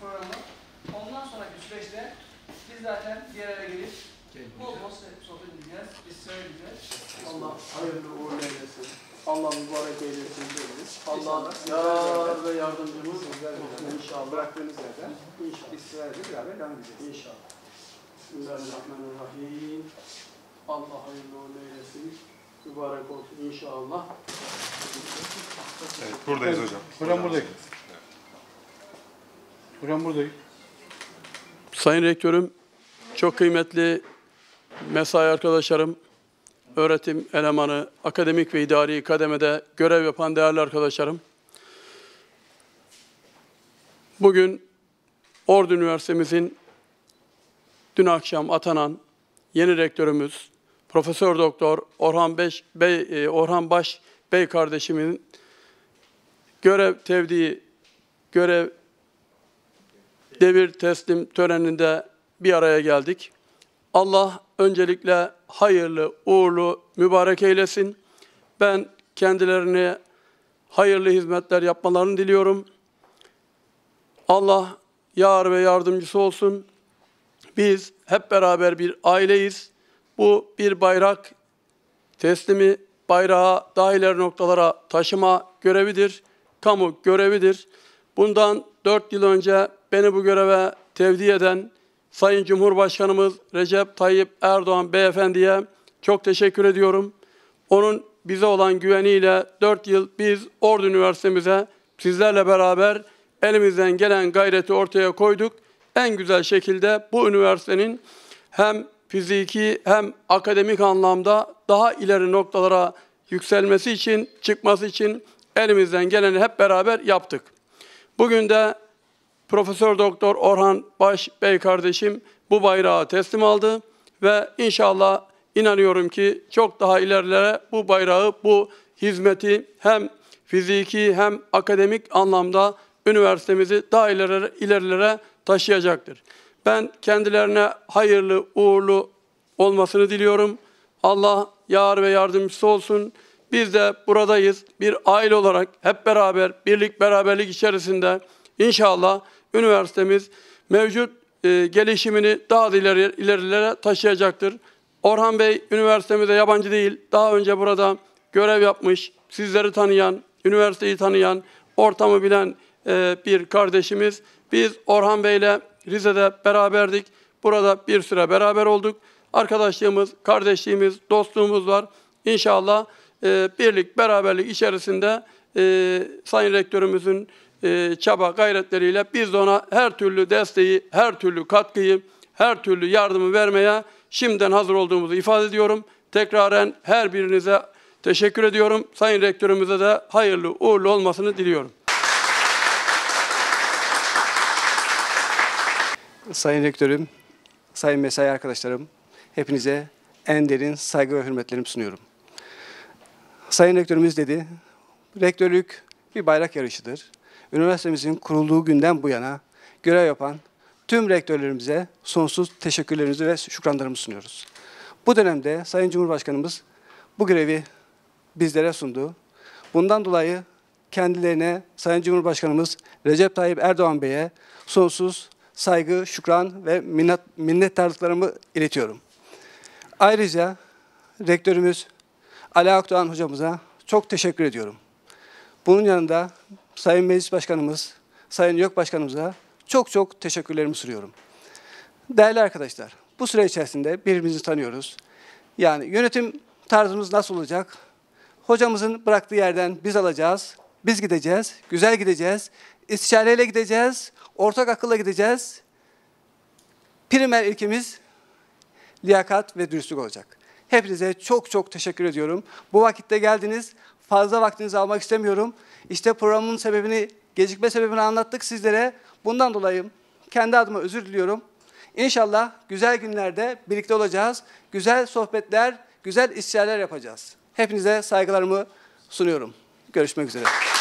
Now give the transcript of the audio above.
Programı. Ondan sonraki süreçte biz zaten bir araya gelip bol bol Allah hayırlı uğurlu eylesin. Allah mübarek eylesin. Allah yarar ve yardımcımız olsun inşallah. Bıraktığınız yerden inşallah. İsrail'e beraber devam edeceğiz. İnşallah. Bismillahirrahmanirrahim. Allah hayırlı uğurlu eylesin. Mübarek olsun inşallah. Evet, buradayız hocam. Hocam buradayım. Hocam buradayım. Sayın Rektörüm, çok kıymetli mesai arkadaşlarım, öğretim elemanı, akademik ve idari kademede görev yapan değerli arkadaşlarım. Bugün Ordu Üniversitemizin dün akşam atanan yeni rektörümüz Profesör Doktor Orhan Beş Bey e, Orhan Baş Bey kardeşimin görev tevdi görev devir teslim töreninde bir araya geldik. Allah öncelikle hayırlı, uğurlu, mübarek eylesin. Ben kendilerine hayırlı hizmetler yapmalarını diliyorum. Allah yar ve yardımcısı olsun. Biz hep beraber bir aileyiz. Bu bir bayrak teslimi, bayrağı daha noktalara taşıma görevidir, kamu görevidir. Bundan dört yıl önce beni bu göreve tevdi eden Sayın Cumhurbaşkanımız Recep Tayyip Erdoğan Beyefendi'ye çok teşekkür ediyorum. Onun bize olan güveniyle dört yıl biz Ordu Üniversitemize sizlerle beraber elimizden gelen gayreti ortaya koyduk. En güzel şekilde bu üniversitenin hem fiziki hem akademik anlamda daha ileri noktalara yükselmesi için, çıkması için elimizden geleni hep beraber yaptık. Bugün de Profesör Doktor Orhan Baş Bey kardeşim bu bayrağı teslim aldı ve inşallah inanıyorum ki çok daha ilerilere bu bayrağı, bu hizmeti hem fiziki hem akademik anlamda üniversitemizi daha ileri, ilerilere taşıyacaktır. Ben kendilerine hayırlı, uğurlu olmasını diliyorum. Allah yar ve yardımcısı olsun. Biz de buradayız. Bir aile olarak hep beraber, birlik beraberlik içerisinde inşallah üniversitemiz mevcut e, gelişimini daha da ileri, ilerilere taşıyacaktır. Orhan Bey üniversitemize yabancı değil. Daha önce burada görev yapmış, sizleri tanıyan, üniversiteyi tanıyan, ortamı bilen e, bir kardeşimiz. Biz Orhan Bey'le Rize'de beraberdik. Burada bir süre beraber olduk. Arkadaşlığımız, kardeşliğimiz, dostluğumuz var. İnşallah e, birlik, beraberlik içerisinde e, Sayın Rektörümüzün e, çaba gayretleriyle biz de ona her türlü desteği, her türlü katkıyı, her türlü yardımı vermeye şimdiden hazır olduğumuzu ifade ediyorum. Tekraren her birinize teşekkür ediyorum. Sayın Rektörümüze de hayırlı uğurlu olmasını diliyorum. Sayın Rektörüm, sayın mesai arkadaşlarım, hepinize en derin saygı ve hürmetlerimi sunuyorum. Sayın Rektörümüz dedi, rektörlük bir bayrak yarışıdır. Üniversitemizin kurulduğu günden bu yana görev yapan tüm rektörlerimize sonsuz teşekkürlerimizi ve şükranlarımızı sunuyoruz. Bu dönemde Sayın Cumhurbaşkanımız bu görevi bizlere sundu. Bundan dolayı kendilerine Sayın Cumhurbaşkanımız Recep Tayyip Erdoğan Bey'e sonsuz saygı, şükran ve minnet, minnettarlıklarımı iletiyorum. Ayrıca rektörümüz Ali Akdoğan hocamıza çok teşekkür ediyorum. Bunun yanında Sayın Meclis Başkanımız, Sayın YÖK Başkanımıza çok çok teşekkürlerimi sunuyorum. Değerli arkadaşlar, bu süre içerisinde birbirimizi tanıyoruz. Yani yönetim tarzımız nasıl olacak? Hocamızın bıraktığı yerden biz alacağız, biz gideceğiz, güzel gideceğiz, istişareyle gideceğiz, ortak akılla gideceğiz. Primer ilkimiz liyakat ve dürüstlük olacak. Hepinize çok çok teşekkür ediyorum. Bu vakitte geldiniz. Fazla vaktinizi almak istemiyorum. İşte programın sebebini, gecikme sebebini anlattık sizlere. Bundan dolayı kendi adıma özür diliyorum. İnşallah güzel günlerde birlikte olacağız. Güzel sohbetler, güzel istişareler yapacağız. Hepinize saygılarımı sunuyorum. Görüşmek üzere.